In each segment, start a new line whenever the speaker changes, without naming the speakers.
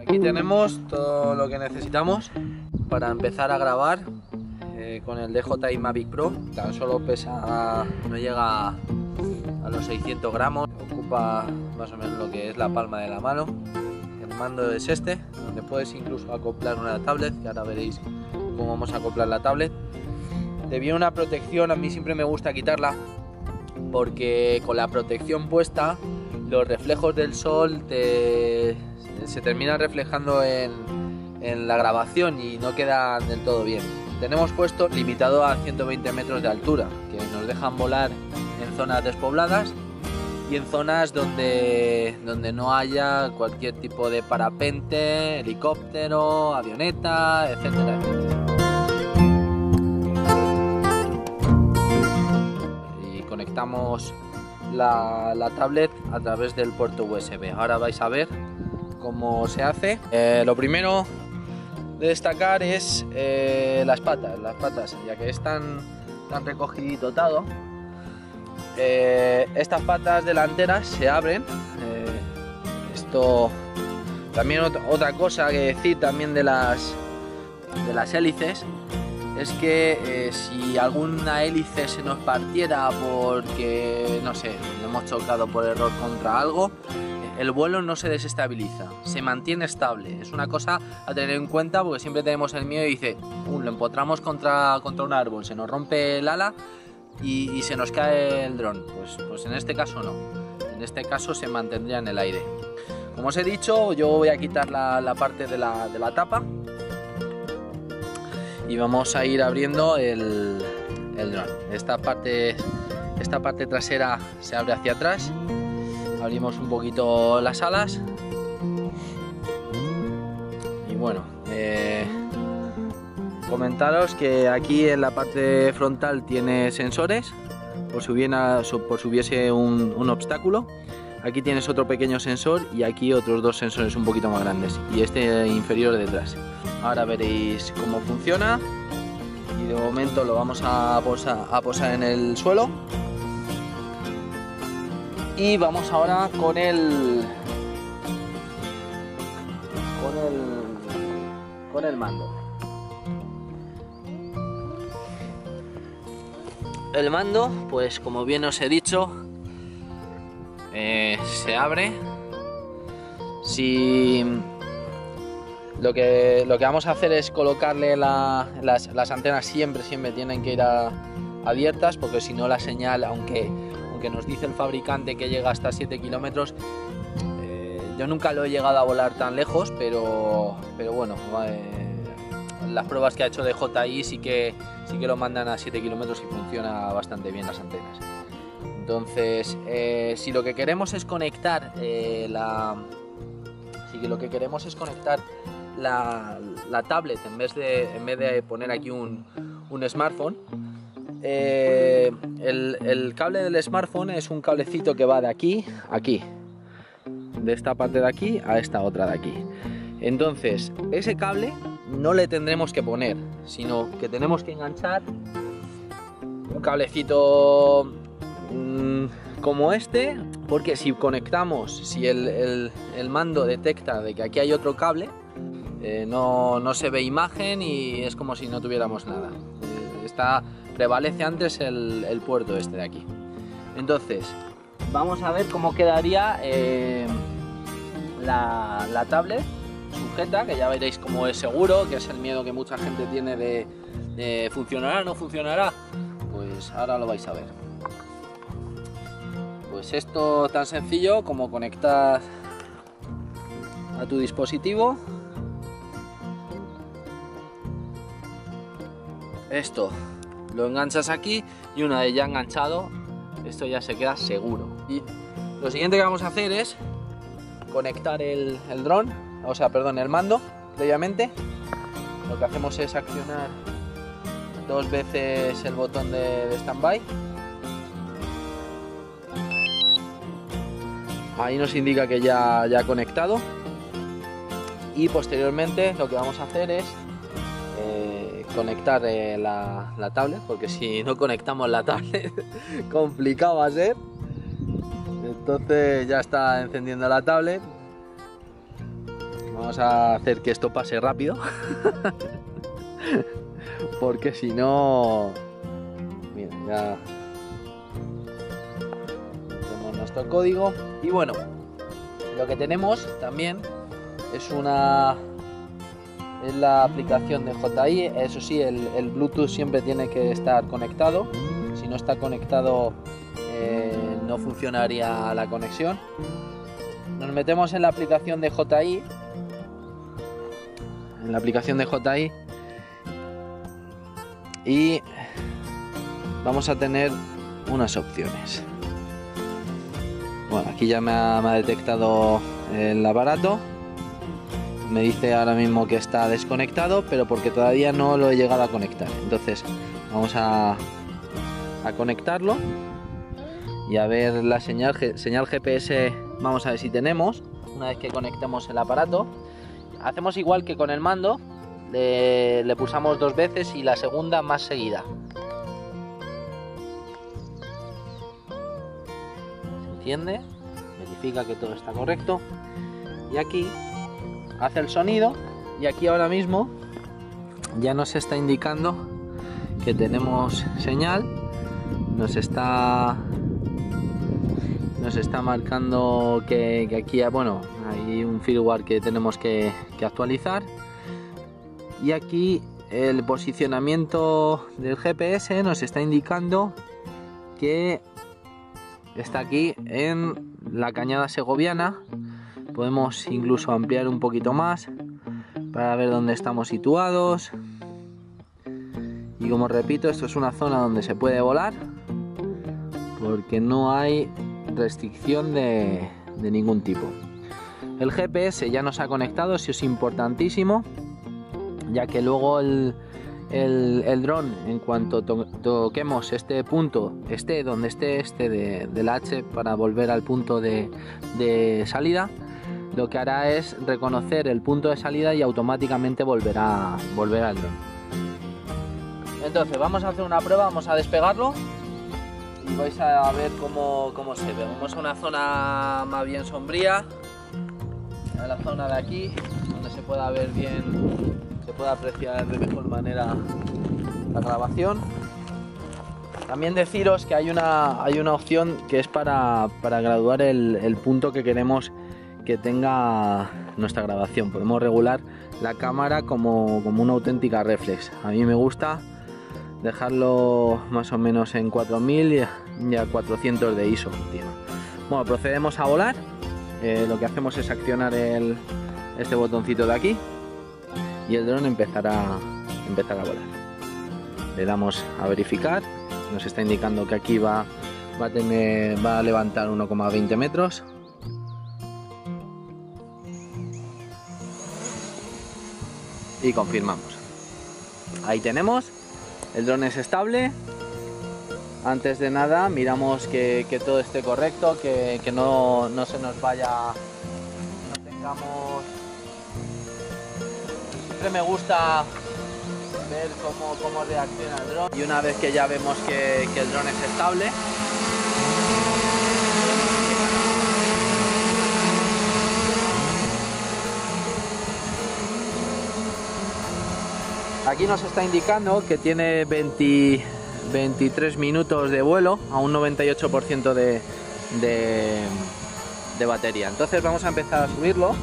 Aquí tenemos todo lo que necesitamos para empezar a grabar eh, con el DJI Mavic Pro. Tan solo pesa, no llega a los 600 gramos, ocupa más o menos lo que es la palma de la mano. El mando es este, donde puedes incluso acoplar una tablet, que ahora veréis cómo vamos a acoplar la tablet. Te una protección, a mí siempre me gusta quitarla, porque con la protección puesta los reflejos del sol se terminan reflejando en, en la grabación y no quedan del todo bien. Tenemos puesto limitado a 120 metros de altura, que nos dejan volar en zonas despobladas y en zonas donde, donde no haya cualquier tipo de parapente, helicóptero, avioneta, etcétera, Y conectamos la, tablet a través del puerto USB. Ahora vais a ver cómo se hace. Eh, lo primero de destacar es eh, las patas, las patas, ya que están tan recogidito todo eh, estas patas delanteras se abren. Eh, esto también otra cosa que decir también de las de las hélices es que eh, si alguna hélice se nos partiera porque no sé, hemos chocado por error contra algo, el vuelo no se desestabiliza, se mantiene estable. Es una cosa a tener en cuenta porque siempre tenemos el miedo y dice, lo empotramos contra, contra un árbol, se nos rompe el ala y, se nos cae el dron. Pues, pues en este caso no. En este caso se mantendría en el aire. Como os he dicho, yo voy a quitar la, parte de la, tapa y vamos a ir abriendo el, el dron. Esta parte, esta parte trasera se abre hacia atrás. Abrimos un poquito las alas. Y bueno, eh, Comentaros que aquí en la parte frontal tiene sensores por si, hubiese un, obstáculo. Aquí tienes otro pequeño sensor y aquí otros dos sensores un poquito más grandes y este inferior detrás. Ahora veréis cómo funciona y de momento lo vamos a posar, en el suelo. Y vamos ahora con el con el con el mando. el mando, pues como bien os he dicho, eh, se abre. Si lo que, lo que vamos a hacer es colocarle las, antenas siempre, siempre tienen que ir abiertas, porque si no la señal, aunque, aunque nos dice el fabricante que llega hasta 7 kilómetros, eh, yo nunca lo he llegado a volar tan lejos, pero, pero bueno, las pruebas que ha hecho de JI sí que, sí que lo mandan a 7 kilómetros y funciona bastante bien las antenas. Entonces, eh, si lo que queremos es conectar eh, la. Si lo que queremos es conectar la, tablet en vez, de, en vez de poner aquí un, smartphone, eh, el, el, cable del smartphone es un cablecito que va de aquí a aquí, de esta parte de aquí a esta otra de aquí. Entonces, ese cable no le tendremos que poner, sino que tenemos que enganchar un cablecito mm, como este, porque si conectamos, si el, mando detecta de que aquí hay otro cable, eh, no, se ve imagen y es como si no tuviéramos nada. Eh, está, prevalece antes el, puerto este de aquí. Entonces, vamos a ver cómo quedaría eh, la, la tablet sujeta, que ya veréis cómo es seguro, que es el miedo que mucha gente tiene de, funcionará o no funcionará. Pues ahora lo vais a ver. Pues esto tan sencillo como conectar a tu dispositivo. Esto lo enganchas aquí y una vez ya enganchado, esto ya se queda seguro. Y lo siguiente que vamos a hacer es conectar el, el dron o sea, perdón, el mando previamente. Lo que hacemos es accionar dos veces el botón de, de standby. Ahí nos indica que ya, ya ha conectado. Y posteriormente lo que vamos a hacer es conectar eh, la, la, tablet, porque si no conectamos la tablet, complicado va a ser. Entonces ya está encendiendo la tablet. Vamos a hacer que esto pase rápido. Porque si no... Ya... Tenemos nuestro código. Y bueno, lo que tenemos también es una es la aplicación de JI. Eso sí, el, Bluetooth siempre tiene que estar conectado. Si no está conectado, eh, no funcionaría la conexión. Nos metemos en la aplicación de JI. En la aplicación de JI. Y vamos a tener unas opciones. Bueno, aquí ya me ha detectado el aparato me dice ahora mismo que está desconectado, pero porque todavía no lo he llegado a conectar. Entonces vamos a, conectarlo y a ver la señal, señal GPS. Vamos a ver si tenemos. Una vez que conectemos el aparato, hacemos igual que con el mando. Le, le pulsamos dos veces y la segunda más seguida. Se enciende, verifica que todo está correcto. Y aquí hace el sonido y aquí ahora mismo ya nos está indicando que tenemos señal nos está nos está marcando que, aquí bueno hay un firmware que tenemos que, que actualizar. Y aquí el posicionamiento del GPS nos está indicando que está aquí en la cañada segoviana podemos incluso ampliar un poquito más para ver dónde estamos situados. Y como repito esto es una zona donde se puede volar porque no hay restricción de, ningún tipo. El GPS ya nos ha conectado eso es importantísimo ya que luego el, el, dron en cuanto toquemos este punto esté donde esté este de, del H para volver al punto de, de salida lo que hará es reconocer el punto de salida y automáticamente volverá, volver al dron. Entonces vamos a hacer una prueba, vamos a despegarlo y vais a ver cómo, se ve. Vamos a una zona más bien sombría, a la zona de aquí, donde se pueda ver bien, se pueda apreciar de mejor manera la grabación. También deciros que hay una, hay una opción que es para, graduar el, el punto que queremos que tenga nuestra grabación. Podemos regular la cámara como, una auténtica reflex. A mí me gusta dejarlo más o menos en 4000 y a 400 de ISO. Bueno, procedemos a volar. Eh, lo que hacemos es accionar el, este botoncito de aquí y el dron empezará, empezar a volar. Le damos a verificar. Nos está indicando que aquí va, va, a, tener, va a levantar 1,20 metros y confirmamos. Ahí tenemos, el dron es estable. Antes de nada miramos que, todo esté correcto, que, no, se nos vaya, no tengamos... Siempre me gusta ver cómo, cómo reacciona el dron y una vez que ya vemos que, que el dron es estable, Aquí nos está indicando que tiene 23 minutos de vuelo a un 98% de, de batería. Entonces vamos a empezar a subirlo.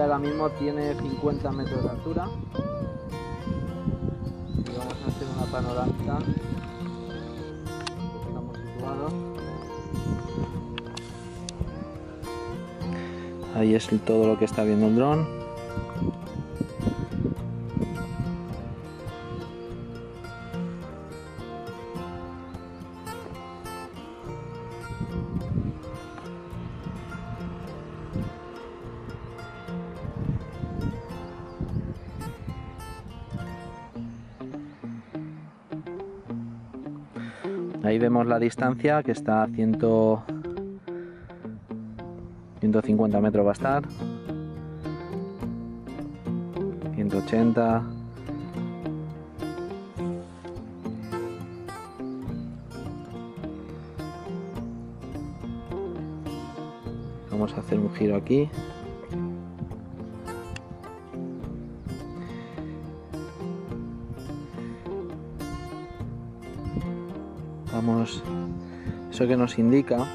Ahora mismo tiene 50 metros de altura. Y vamos a hacer una panorámica. Estamos situados. Ahí es todo lo que está viendo el dron. Ahí vemos la distancia que está a 100, 150 metros va a estar. 180. Vamos a hacer un giro aquí. Eso que nos indica,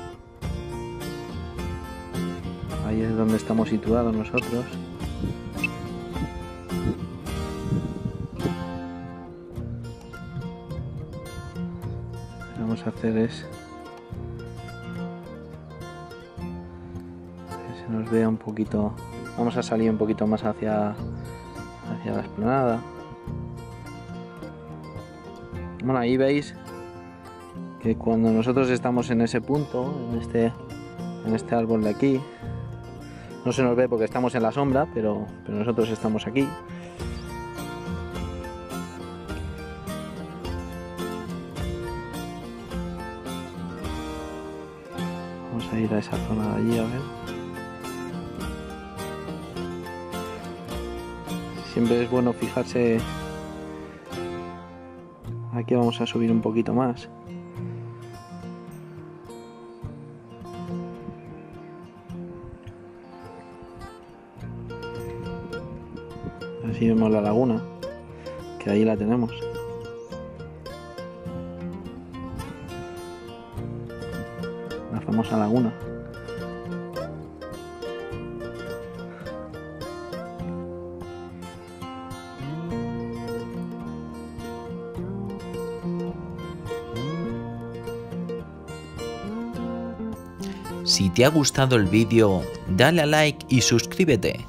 ahí es donde estamos situados nosotros. Lo vamos a hacer es que se nos vea un poquito, vamos a salir un poquito más hacia, hacia la esplanada. Bueno, ahí veis que cuando nosotros estamos en ese punto, en este, en este árbol de aquí, no se nos ve porque estamos en la sombra, pero, pero nosotros estamos aquí. Vamos a ir a esa zona de allí a ver. Siempre es bueno fijarse. Aquí vamos a subir un poquito más. Así la laguna, que ahí la tenemos. La famosa laguna.
Si te ha gustado el vídeo, dale a like y suscríbete.